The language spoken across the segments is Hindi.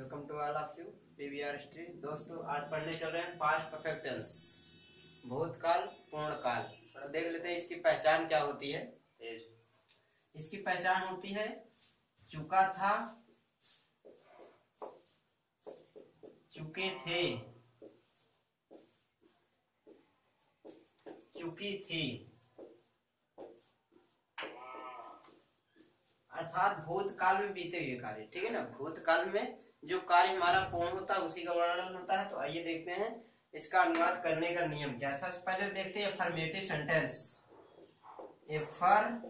Welcome to all of you PVR history. दोस्तों आज पढ़ने चल रहे हैं पास्ट परफेक्ट टेंस भूतकाल पूर्ण काल थोड़ा देख लेते हैं इसकी पहचान क्या होती है। इसकी पहचान होती है चुका था चुके थे। चुकी थी। अर्थात भूतकाल में बीते हुए कार्य ठीक है ना? भूतकाल में जो कार्य हमारा पूर्ण होता है, उसी का वर्णन होता है। तो आइए देखते हैं, इसका अनुवाद करने का नियम क्या सबसे पहले देखते हैं formative sentence affirmative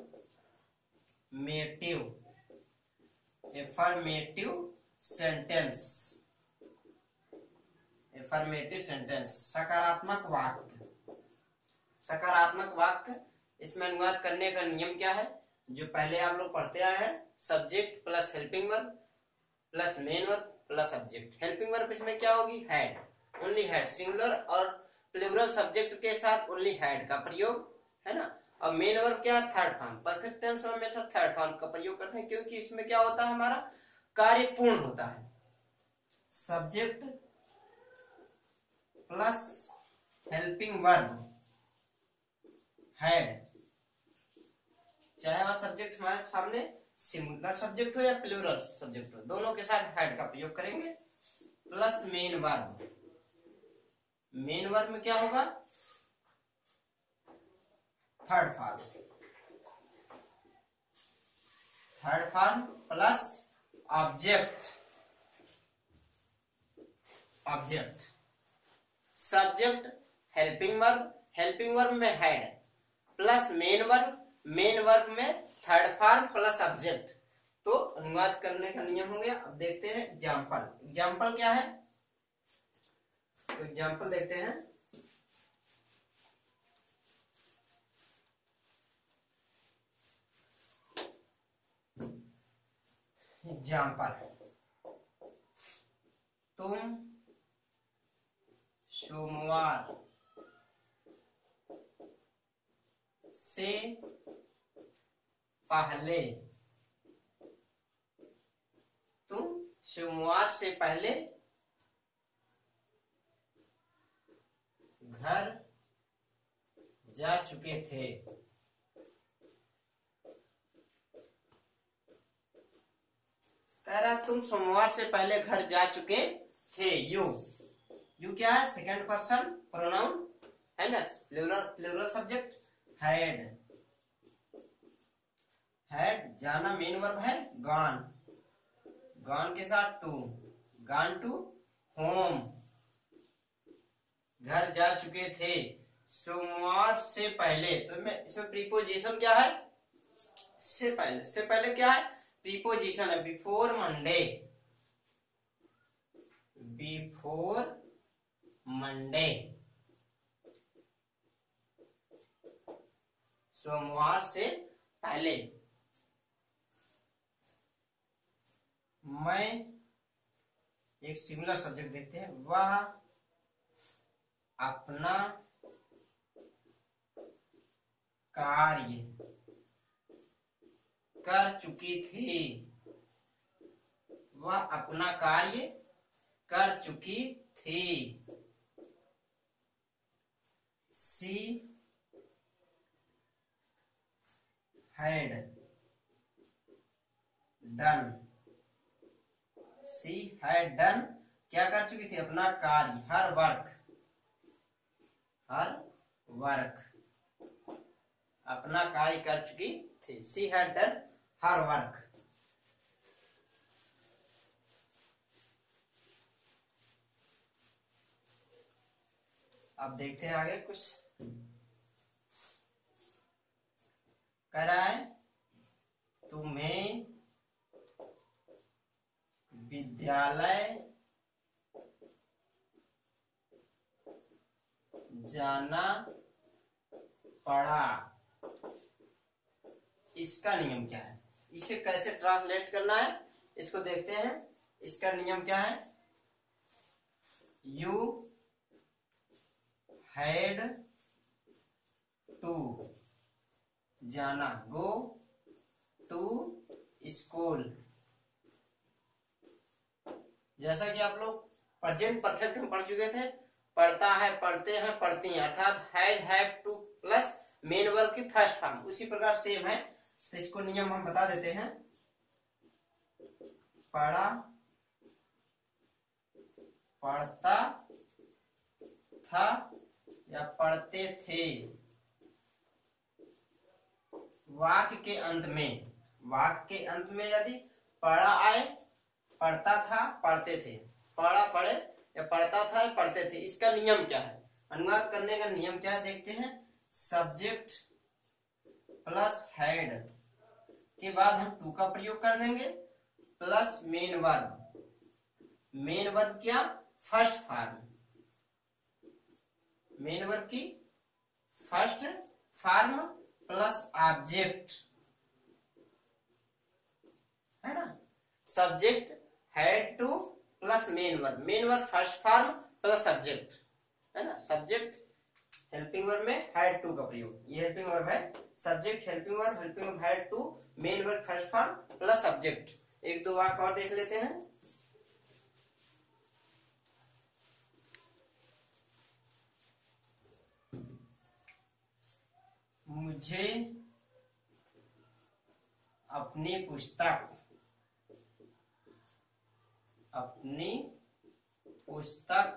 affirmative sentence affirmative sentence सकारात्मक वाक्य। सकारात्मक वाक्य, इसमें अनुवाद करने का नियम क्या है? जो पहले आप लोग पढ़ते आए हैं subject plus helping verb plus main verb, plus subject. Helping verb इसमें क्या होगी? हैड ओनली हैड सिंगुलर और प्लूरल सब्जेक्ट के साथ ओनली हैड का प्रयोग, है ना? और मेन वर्ब क्या? है थर्ड फॉर्म परफेक्ट टेंस में हमेशा थर्ड फॉर्म का प्रयोग करते हैं, क्योंकि इसमें क्या होता है हमारा? कार्य पूर्ण होता है। Subject plus helping verb had चाहे वह सब्जेक्ट हमारे सामने सिंगुलर सब्जेक्ट हो या प्लूरल सब्जेक्ट हो? दोनों के साथ हैड का प्रयोग करेंगे। Plus main verb main verb में क्या होगा? Third form third form plus object object subject helping verb helping verb में had plus main verb main verb में थर्ड फॉर्म प्लस सब्जेक्ट तो अनुवाद करने का नियम हो गया। अब देखते हैं एग्ज़ाम्पल एग्ज़ाम्पल क्या है? तो एग्ज़ाम्पल देखते हैं। एग्ज़ाम्पल तुम सोमवार से पहले। तुम सोमवार से पहले घर जा चुके थे। कह रहा, तुम सोमवार से पहले घर जा चुके थे, यू। यू क्या है? सेकेंड पर्सन प्रोनाउन है ना plural plural subject had had जाना मेन वर्ब है गॉन गॉन के साथ टू गॉन टू होम घर जा चुके थे। सोमवार से पहले तो मैं, इसमें प्रीपोजिशन क्या है? से पहले से पहले क्या है? प्रीपोजिशन है बिफोर मंडे बिफोर मंडे सोमवार से पहले। मैं एक सिमिलर सब्जेक्ट देखते हैं। वह अपना कार्य कर चुकी थी। वह अपना कार्य कर चुकी थी। She had done. She had done. क्या कर चुकी थी? अपना कार्य, हर वर्क। Her work. अपना कार्य कर चुकी थी। She had done, her work. अब देखते हैं आगे कुछ। कह रहा है विद्यालय जाना पड़ा। इसका नियम क्या है? इसे कैसे ट्रांसलेट करना है? इसको देखते हैं। इसका नियम क्या है? यू हैड टू जाना। गो टू स्कूल जैसा कि आप लोग प्रेजेंट परफेक्ट में पढ़ चुके थे, पढ़ता है, पढ़ते हैं, पढ़ती हैं। अर्थात has have to plus main verb की फ़र्स्ट फॉर्म उसी प्रकार सेम है। तो इसको नियम हम बता देते हैं। पढ़ा, पढ़ता था या पढ़ते थे। वाक्य के अंत में, वाक्य के अंत में यदि पढ़ा आए पढ़ता था, पढ़ते थे। पढ़ा, पढ़े या पढ़ता था या पढ़ते थे। इसका नियम क्या है? अनुवाद करने का नियम क्या है? देखते हैं। सब्जेक्ट प्लस हेड के बाद हम टू का प्रयोग कर देंगे। Plus main verb. Main verb क्या? First form. मेन वर्ब की फ़र्स्ट फॉर्म प्लस ऑब्जेक्ट। है ना? Subject had to plus main verb main verb first form plus subject है ना? सब्जेक्ट हेल्पिंग वर्ब में हैड टू का प्रयोग। ये हेल्पिंग वर्ब है। Subject helping verb helping verb had to main verb first form plus subject एक दो वाक और देख लेते हैं। मुझे अपनी पुस्तक अपनी पुस्तक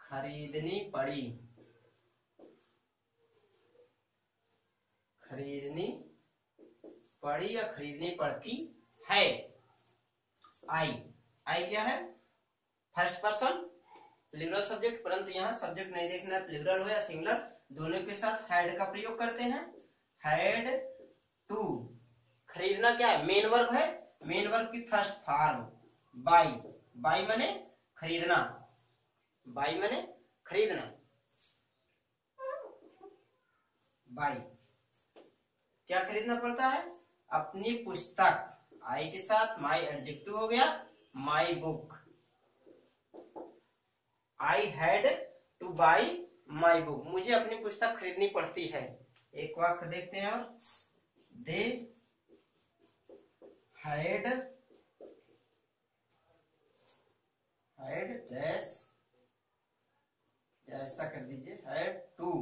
खरीदनी पड़ी। खरीदनी पड़ी या खरीदनी पड़ती है? आई आई क्या है? फ़र्स्ट पर्सन प्लूरल सब्जेक्ट परंतु यहाँ सब्जेक्ट नहीं देखना है प्लूरल हो या सिंगुलर दोनों के साथ हैड का प्रयोग करते हैं। हैड टू खरीदना क्या है? मेन वर्ब है। मेन वर्ब की फ़र्स्ट फॉर्म बाई बाई मने खरीदना। बाई मने खरीदना। बाई क्या खरीदना पड़ता है? अपनी पुस्तक। आई के साथ माई एडजेक्टिव हो गया। My book I had to buy my book मुझे अपनी पुस्तक खरीदनी पड़ती है। एक वाक्य देखते हैं और दे हैड हैड डैश ऐसा कर दीजिए had to,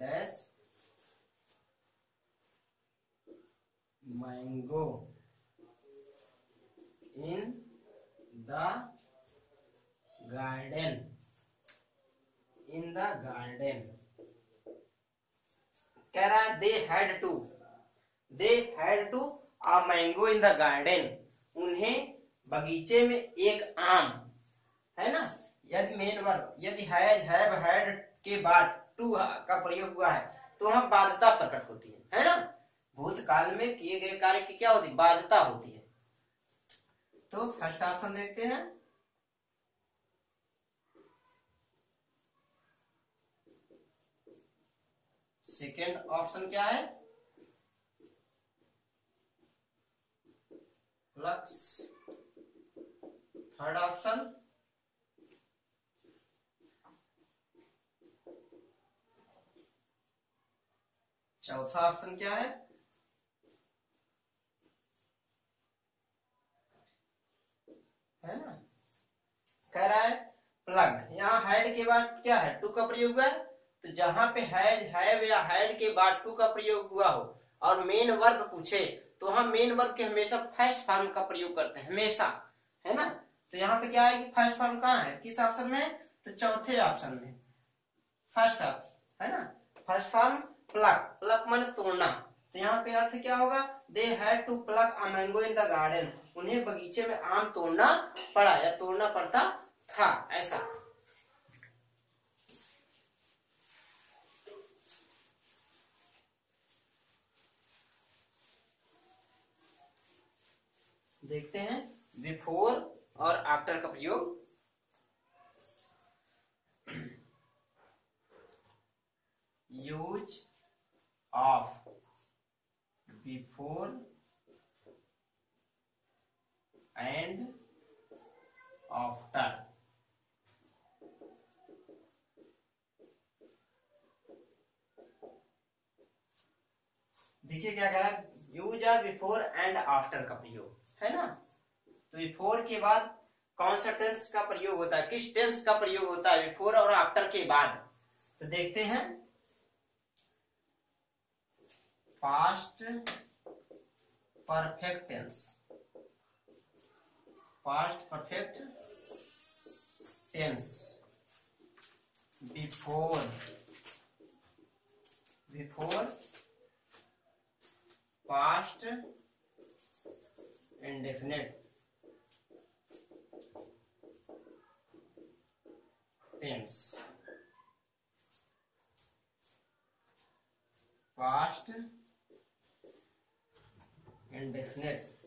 dash, mango, in the garden, in the garden. कह रहा है, they had to, they had to a mango in the garden उन्हें बगीचे में एक आम, है ना? यदि मेन वर्ब यदि हैज़ हैव हैड के बाद टू का प्रयोग हुआ है तो वहाँ बाध्यता प्रकट होती है है ना? भूतकाल में किए गए कार्य की क्या होती है? बाध्यता होती है। तो फ़र्स्ट ऑप्शन देखते हैं। सेकेंड ऑप्शन क्या है? फ्लक्स थर्ड ऑप्शन चौथा ऑप्शन क्या है? है ना? कह रहा है प्लग यहाँ हैड के बाद क्या है? टू का प्रयोग हुआ है? तो जहाँ पे हैज़ हैव या हैड के बाद टू का प्रयोग हुआ हो और मेन वर्ब पूछे तो हम मेन वर्ब के हमेशा फ़र्स्ट फॉर्म का प्रयोग करते हैं, हमेशा, है ना? तो यहाँ पे क्या है कि फ़र्स्ट फॉर्म कहाँ है? किस ऑप्शन में? तो चौथे ऑप्शन में। फ़र्स्ट ऑप्शन है ना? फ़र्स्ट फॉर्म प्लग प्लग मन तोड़ना। तो यहाँ पे अर्थ क्या होगा? They mango in the garden उन्हें बगीचे में आम तोड़ना पड़ा या तोड़ना पड़ता था, ऐसा। देखते हैं। बिफोर और आफ्टर का प्रयोग। Use of before and after देखिए क्या कह रहा है। Use of before and after का प्रयोग। है ना? तो बिफोर के बाद कौन सा टेंस का प्रयोग होता है किस टेंस का प्रयोग होता है बिफोर और आफ्टर के बाद। तो देखते हैं। Past perfect tense past perfect tense before before past and definite tense. Past. And definite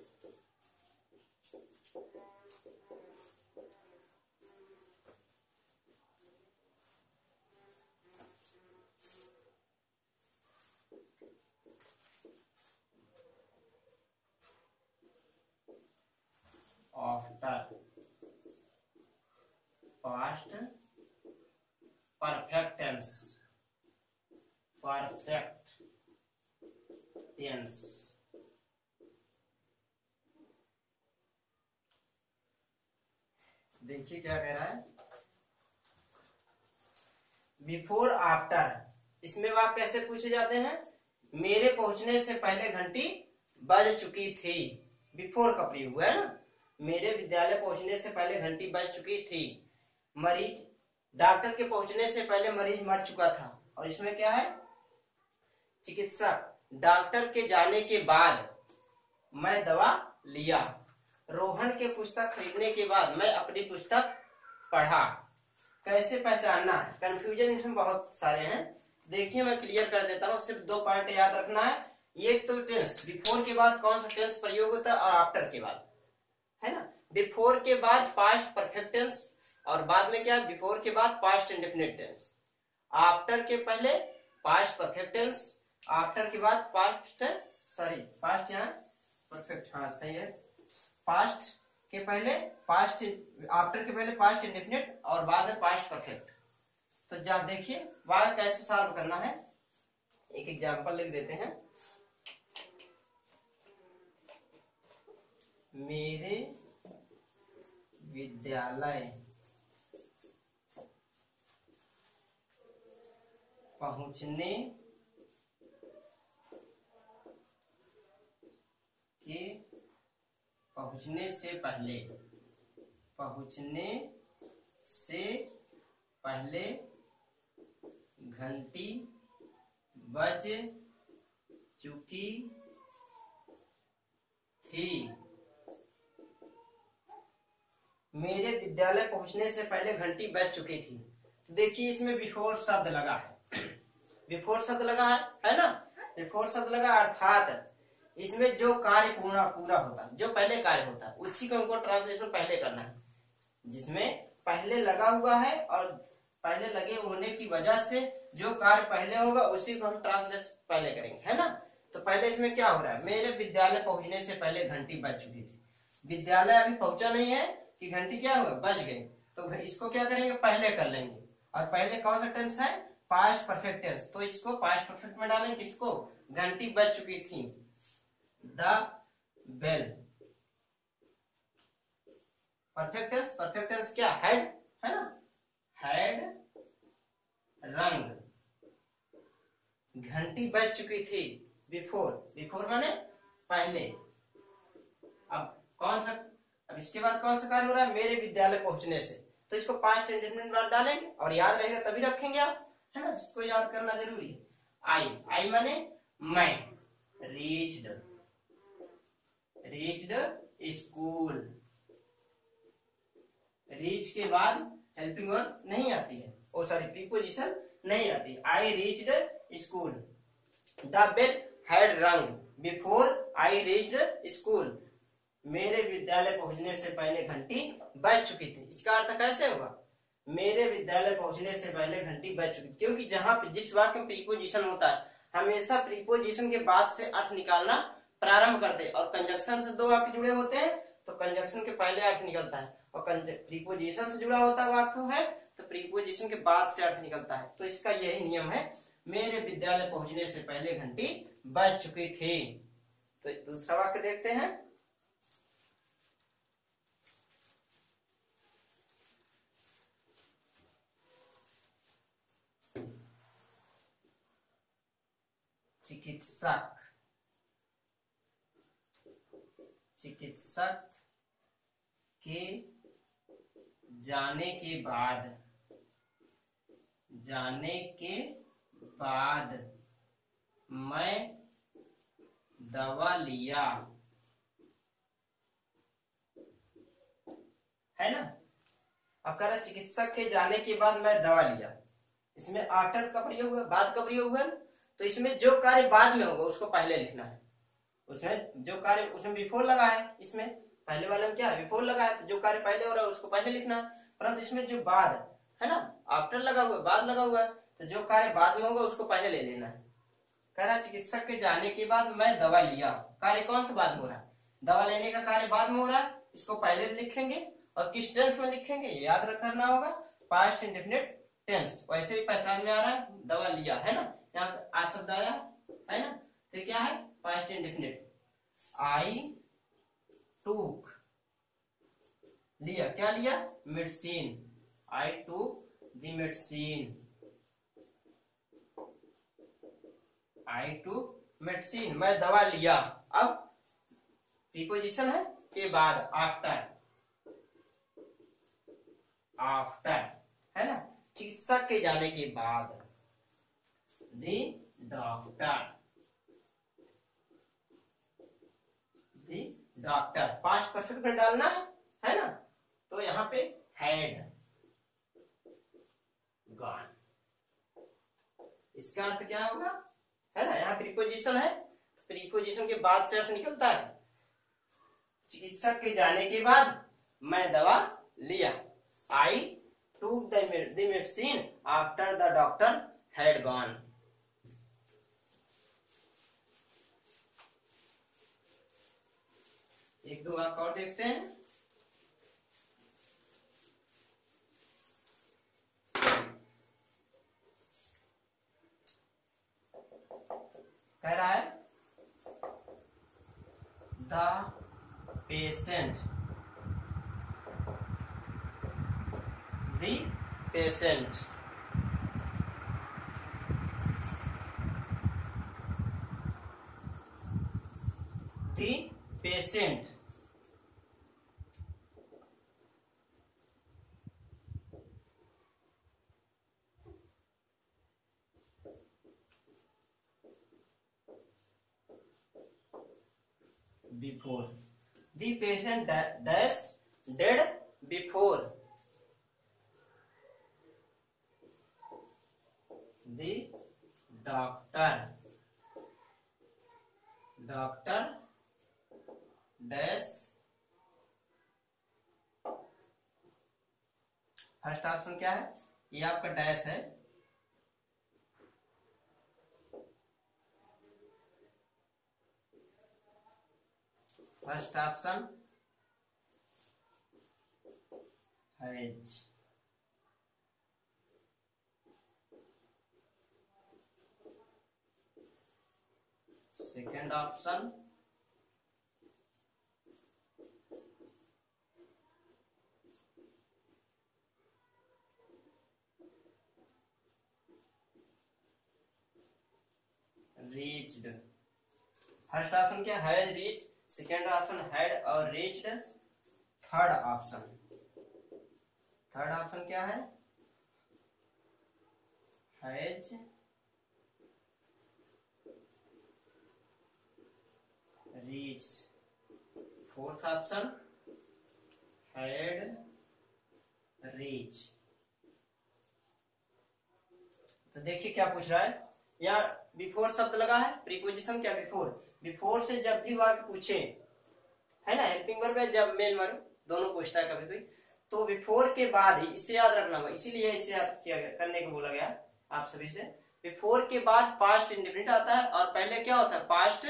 after past perfect tense perfect tense देखिए क्या कह रहा है? बिफोर आफ्टर इसमें वाक कैसे पूछे जाते हैं? मेरे पहुँचने से पहले घंटी बज चुकी थी। बिफोर का प्रयोग, है ना? मेरे विद्यालय पहुँचने से पहले घंटी बज चुकी थी। मरीज़ डॉक्टर के पहुँचने से पहले मरीज़ मर चुका था। और इसमें क्या है? चिकित्सक डॉक्टर के जाने के बाद मैं दवा लिया। रोहन के पुस्तक खरीदने के बाद मैं अपनी पुस्तक पढ़ा। कैसे पहचानना है? कंफ्यूजन इसमें बहुत सारे हैं। देखिए, मैं क्लियर कर देता हूँ। सिर्फ़ दो पॉइंट याद रखना है। ये तो टेंस बिफोर के बाद कौन सा टेंस प्रयोग होता है और आफ्टर के बाद। है ना? बिफोर के बाद पास्ट परफेक्ट टेंस और बाद में क्या? बिफोर के बाद पास्ट इंडेफिनिट टेंस आफ्टर के पहले पास्ट परफेक्ट टेंस आफ्टर के बाद पास्ट सॉरी पास्ट यहाँ परफेक्ट हाँ सही है। पास्ट के पहले पास्ट आफ्टर के पहले पास्ट इंडेफिनिट और बाद में पास्ट परफेक्ट तो जा देखिए, वहाँ कैसे सॉल्व करना है? एक एग्जांपल लिख देते हैं। मेरे विद्यालय पहुँचने के पहुँचने से पहले पहुँचने से पहले घंटी बज चुकी थी। मेरे विद्यालय पहुँचने से पहले घंटी बज चुकी थी। तो देखिए, इसमें बिफोर शब्द लगा है। बिफोर शब्द लगा है है ना? बिफोर शब्द लगा अर्थात इसमें जो कार्य पूरा पूरा होता, जो पहले कार्य होता है उसी को हमको ट्रांसलेशन पहले करना है। जिसमें पहले लगा हुआ है और पहले लगे होने की वजह से जो कार्य पहले होगा, उसी को हम ट्रांसलेट पहले करेंगे, है ना? तो पहले इसमें क्या हो रहा है? मेरे विद्यालय पहुँचने से पहले घंटी बज चुकी थी। विद्यालय अभी पहुँचा नहीं है कि घंटी क्या हुआ? बज गई। तो इसको क्या करेंगे? पहले कर लेंगे। और पहले कौन सा टेंस है? पास्ट परफेक्ट टेंस तो इसको पास्ट परफेक्ट में डालेंगे किसको? घंटी बज चुकी थी। The bell perfect tense perfect tense क्या? हेड है ना? हेड रंग। घंटी बज चुकी थी बिफोर बिफोर माने पहले। अब कौन सा अब इसके बाद कौन सा कार्य हो रहा है? मेरे विद्यालय पहुँचने से। तो इसको पाँच इंडेफिनिट डालेंगे और याद रहेगा तभी रखेंगे आप, है ना? इसको याद करना ज़रूरी है। आई आई माने मैं। रीच्ड रीच्ड स्कूल रीच के बाद हेल्पिंग वर्ब नहीं आती है। ओ सॉरी प्रीपोजिशन नहीं आती I reached school the bell had rang before I reached school मेरे विद्यालय पहुँचने से पहले घंटी बज चुकी थी। इसका अर्थ कैसे होगा मेरे विद्यालय पहुँचने से पहले घंटी बज चुकी क्योंकि जहाँ पे जिस वाक्य में प्रीपोजिशन होता है, हमेशा प्रीपोजिशन के बाद से अर्थ निकालना प्रारंभ करते और कंजक्शन से दो वाक्य जुड़े होते हैं तो कंजक्शन के पहले अर्थ निकलता है। और प्रीपोजिशन से जुड़ा होता वाक्य है तो प्रीपोजिशन के बाद से अर्थ निकलता है। तो इसका यही नियम है, मेरे विद्यालय पहुँचने से पहले घंटी बज चुकी थी। तो दूसरा वाक्य देखते हैं। चिकित्सक चिकित्सक के जाने के बाद, जाने के बाद मैं दवा लिया। है ना? अब कह रहा चिकित्सक के जाने के बाद मैं दवा लिया। इसमें आफ्टर का प्रयोग हुआ, बाद का प्रयोग हुआ? तो इसमें जो कार्य बाद में होगा, उसको पहले लिखना है। उसमें जो कार्य, उसमें बिफोर लगा है, इसमें पहले वाले में क्या है? बिफोर लगा है तो जो कार्य पहले हो रहा है, उसको पहले लिखना है। परंतु इसमें जो बाद, है ना? आफ्टर लगा हुआ बाद लगा हुआ है तो जो कार्य बाद में होगा, उसको पहले ले लेना है। कह रहा चिकित्सक के जाने के बाद मैं दवा लिया। कार्य कौन सा बाद में हो रहा है? दवा लेने का कार्य बाद में हो रहा है, इसको पहले लिखेंगे और किस टेंस में लिखेंगे, याद रखना होगा। पास्ट इंडेफिनिट टेंस वैसे भी पहचान में आ रहा है, दवा लिया, है ना? यहाँ आ शब्द आया, है ना? तो क्या है? पास्ट इंडेफिनिट आई टूक लिया। क्या लिया? Medicine I took the medicine I took medicine मैं दवा लिया। अब प्रीपोजिशन है के बाद आफ्टर आफ्टर है ना? चिकित्सक के जाने के बाद। The doctor the doctor past perfect में डालना है है ना? तो यहाँ पे हैड गॉन इसका अर्थ क्या होगा? है ना? यहाँ प्रीपोजिशन है तो प्रीपोजिशन के बाद से अर्थ निकलता है। चिकित्सक के जाने के बाद मैं दवा लिया। आई took the, the medicine after the doctor had एक दो वाक्य और देखते हैं। कह रहा है the patient the patient the patient before the patient dash dead before the doctor doctor dash first option क्या है? ये आपका डैश है। First option has second option. Reached first option क्या? Has reach second option had और reached third option third option क्या है? Has reach fourth option, had reach तो देखिए क्या पूछ रहा है। यार बिफोर शब्द लगा है प्रीपोजिशन क्या बिफोर बिफोर से जब भी वाक्य पूछे, है ना हेल्पिंग वर्ब है, जब मेन वर्ब दोनों पूछता है कभी भी तो बिफोर के बाद ही, इसे याद रखना होगा, इसीलिए इसे याद किया गया, करने को बोला गया आप सभी से। बिफोर के बाद पास्ट इंडिपेंडेंट आता है, और पहले क्या होता है? पास्ट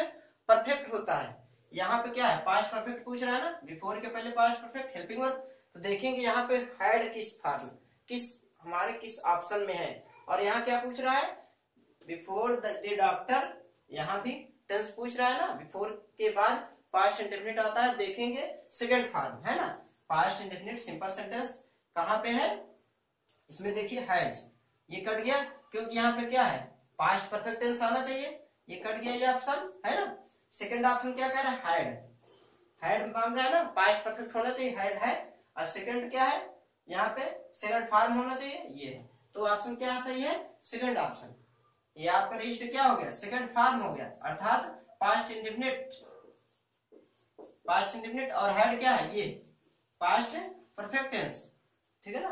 परफेक्ट होता है। यहाँ पे क्या है? पास्ट परफेक्ट पूछ रहा है ना? बिफोर के पहले पास्ट परफेक्ट हेल्पिंग वर्ब तो देखेंगे यहाँ पे हैड किस फॉर्म किस, हमारे किस ऑप्शन में है। और यहाँ क्या पूछ रहा है? बिफोर द डॉक्टर, यहाँ भी टेंस पूछ रहा है ना, बिफोर के बाद पास्ट इंडेफिनिट आता है, देखेंगे, सेकेंड फॉर्म, है ना? पास्ट इंडेफिनिट, सिंपल सेंटेंस, कहाँ पे है? इसमें देखिए, हैज़, ये कट गया, क्योंकि यहाँ पे क्या है? पास्ट परफेक्ट टेंस आना चाहिए, ये कट गया ये ऑप्शन, है ना? सेकंड ऑप्शन क्या कह रहा है? हेड हेड मांग रहा है ना, पास्ट परफेक्ट होना चाहिए, हेड है, और सेकंड क्या है? यहाँ पे सेकंड फॉर्म होना चाहिए, ये है। तो ऑप्शन क्या सही है? Second option. ये आपका रजिस्टर क्या हो गया? सेकंड फॉर्म हो गया। अर्थात पास्ट इंडिफिनिट पास्ट इंडिफिनिट और हेड क्या है? ये। पास्ट परफेक्ट ठीक है ना?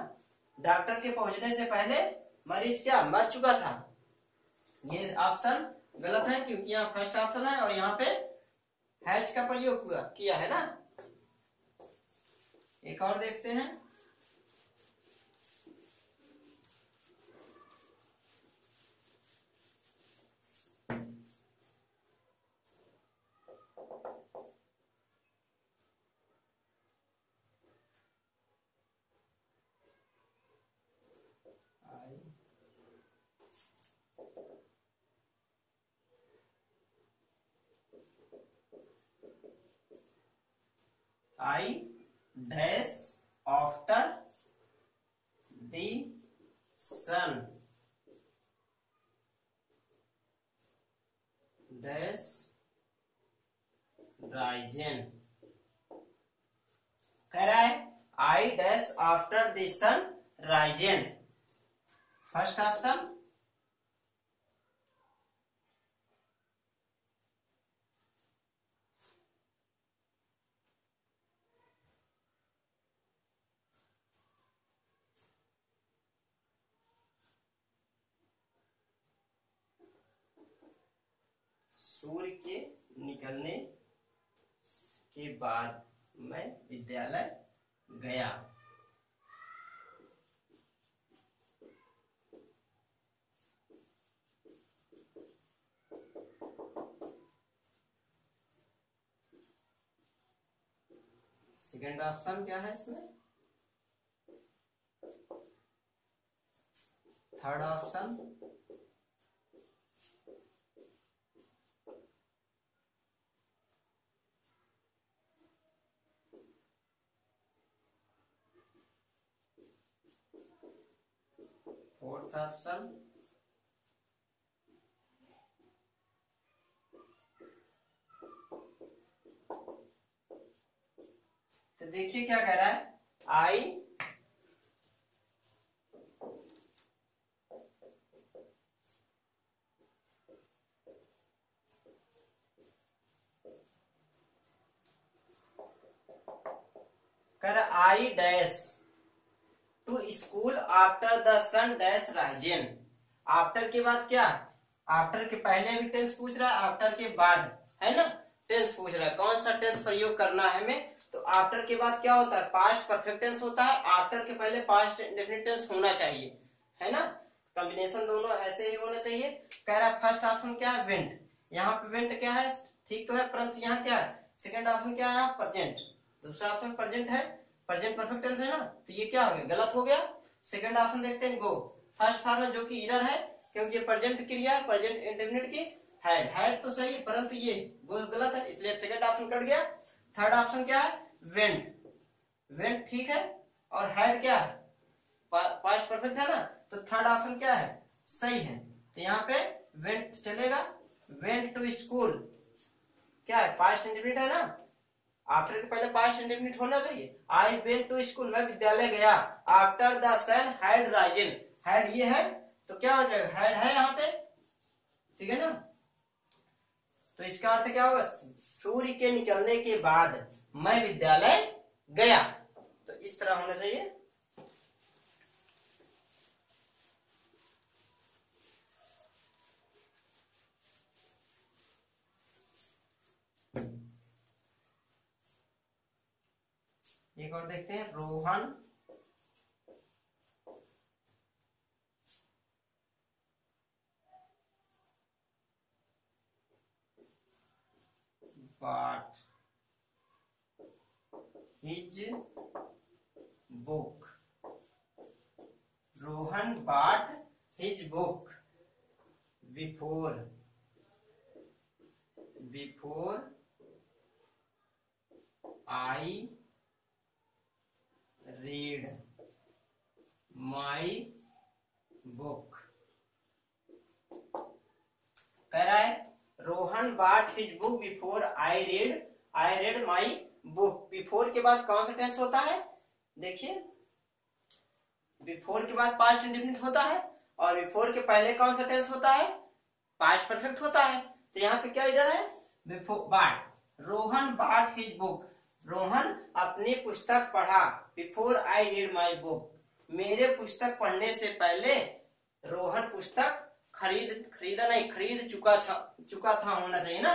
डॉक्टर के पहुँचने से पहले मरीज़ क्या? मर चुका था। ये ऑप्शन गलत है क्योंकि यहाँ फ़र्स्ट ऑप्शन है और यहाँ पे हैच का प्रयोग किया है ना? एक और देखते हैं। I dash after the sun. Dash risen कह रहा है I dash after the sun risen first option सूर्य के निकलने के बाद मैं विद्यालय गया। सेकेंड ऑप्शन क्या है इसमें? थर्ड ऑप्शन फोर्थ ऑप्शन तो देखिए क्या कह रहा है? आई कर I dash school after the sun dash risen after के बाद क्या? आफ्टर के पहले भी टेंस पूछ रहा है आफ्टर के बाद। है ना? टेंस पूछ रहा है कौन सा टेंस प्रयोग करना है हमें? तो आफ्टर के बाद क्या होता है? पास्ट परफेक्ट टेंस होता है। आफ्टर के पहले पास्ट इंडेफिनिट टेंस होना चाहिए। है ना? कॉम्बिनेशन दोनों ऐसे ही होना चाहिए। कह रहा है फ़र्स्ट ऑप्शन क्या है? वेंट यहाँ पे वेंट क्या है? ठीक तो है, परंतु यहाँ क्या है? सेकेंड ऑप्शन क्या है? प्रेजेंट दूसरा ऑप्शन प्रेजेंट है। प्रेजेंट परफेक्ट टेंस है ना? तो ये क्या हो गया? गलत हो गया? सेकंड ऑप्शन देखते हैं गो फ़र्स्ट फॉर्म जो कि इरर है, क्योंकि ये प्रेजेंट क्रिया प्रेजेंट इंडेफिनिट की हैड हैड तो सही, परंतु ये गो गलत है, इसलिए सेकंड ऑप्शन कट गया. थर्ड ऑप्शन क्या है? वेंट वेंट ठीक है? और हैड क्या है? पास्ट परफेक्ट है ना? तो थर्ड ऑप्शन क्या है? सही है. तो यहाँ पे वेंट चलेगा. वेंट टू स्कूल क्या है? पास्ट इंडेफिनिट है ना? आफ्टर के पहले पास्ट इंडेफिनिट होना चाहिए। आई वेंट टू स्कूल मैं विद्यालय गया। After the sun had risen had ये है तो क्या हो जाएगा? हैड है यहाँ पे। ठीक है ना? तो इसका अर्थ क्या होगा? सूर्य के निकलने के बाद मैं विद्यालय गया। तो इस तरह होना चाहिए। एक और देखते हैं, रोहन। बाट his book Rohan bought his book before before I read my book. कह रहा है Rohan bought his book before I read I read my book before के बाद कौन सा टेंस होता है? देखिए बिफोर के बाद पास्ट इंडिफिनिट होता है, और बिफोर के पहले कौन सा टेंस होता है? पास्ट परफेक्ट होता है। तो यहाँ पे क्या इधर है? बिफोर बाट रोहन बाट हिज बुक रोहन अपनी पुस्तक पढ़ा। Before I read my book मेरे पुस्तक पढ़ने से पहले रोहन पुस्तक खरीद, खरीदा नहीं, खरीद चुका चुका था होना चाहिए ना?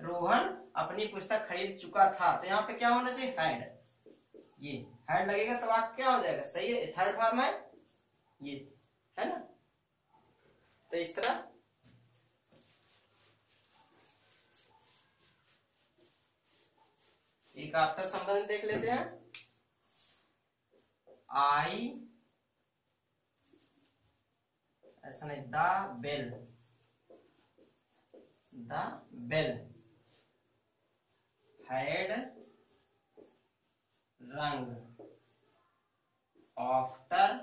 रोहन अपनी पुस्तक खरीद चुका था। तो यहाँ पे क्या होना चाहिए? हैड ये हैड लगेगा तो वाक्य क्या हो जाएगा? सही है? थर्ड फॉर्म है? ये, है ना? तो इस तरह। एक आफ्टर संबंध देख लेते हैं। आई ऐसा नहीं the bell. The bell. Had rang. After.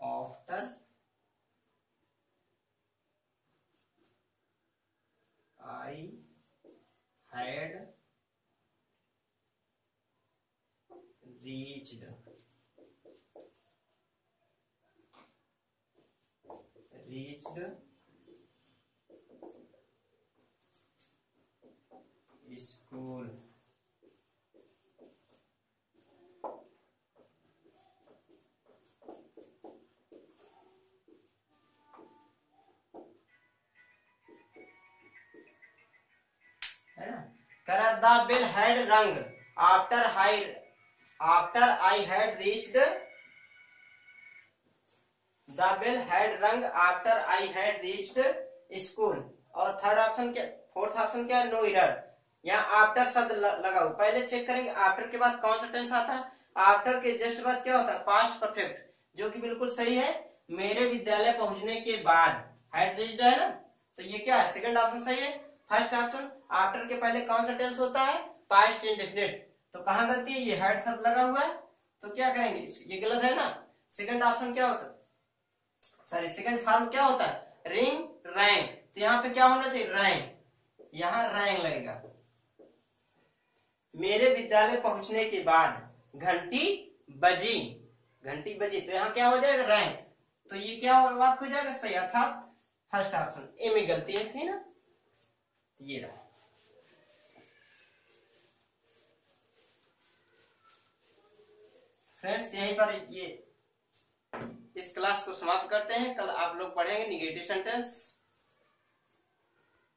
After. I had reached reached school है ना करा the bell had rang after I after I had reached the bell had rang after I had reached school और थर्ड ऑप्शन क्या फोर्थ ऑप्शन क्या? नो इरर यहाँ आफ्टर शब्द लगा हुआ पहले चेक करेंगे आफ्टर के बाद कौन सा टेंस आता है? आफ्टर के जस्ट बाद क्या होता है? पास्ट परफेक्ट जो कि बिल्कुल सही है। मेरे विद्यालय पहुँचने के बाद हैड रीच्ड है ना? तो ये क्या है? सेकंड ऑप्शन सही है। फ़र्स्ट ऑप्शन आफ्टर के पहले कौन सा टेंस होता है? पास्ट इंडेफिनिट तो कहाँ गलती है? ये हेड शब्द लगा हुआ है। तो क्या करेंगे ये गलत है ना? सेकंड ऑप्शन क्या होता है? सॉरी सेकंड फॉर्म क्या होता है? रिंग रैंग तो यहाँ पे क्या होना चाहिए? रैंग यहाँ रैंग लगेगा। मेरे विद्यालय पहुँचने के बाद घंटी बजी। घंटी बजी तो यहाँ क्या हो जाएगा? रैंग तो ये क्या हो जाएगा? सही, अर्थात फ़र्स्ट ऑप्शन ए में गलती है थी ना? ये रहा। फ्रेंड्स यहीं पर ये, इस क्लास को समाप्त करते हैं। कल आप लोग पढ़ेंगे निगेटिव सेंटेंस